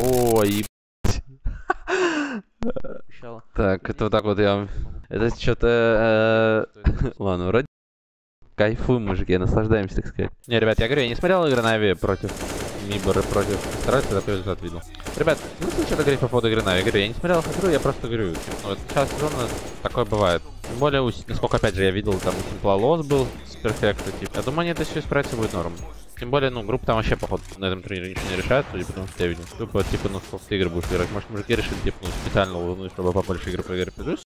Ой, Так, это вот так вот я... Это что-то... э, Ладно, вроде... Кайфуем, мужики, наслаждаемся, так сказать. Не, ребят, я говорю, я не смотрел игры Нави против Мибора, против Старайса, такой результат видел. Ребят, ну что-то говорить по поводу игры Нави. Я говорю, я не смотрел их игру, я просто говорю, типа, ну, вот сейчас сезона такое бывает. Тем более, насколько, опять же, я видел, там у Симпла лос был с перфекта, типа. Я думаю, они это все исправится, будет норм. Тем более, ну, группа там вообще, походу, на этом турнире ничего не решает, судя по тому, что я видел. Группа, типа, ну, сколько ты игр будешь играть. Может, мужики решили, типа, ну, специально улыбнуть, чтобы побольше игр проиграть. Плюс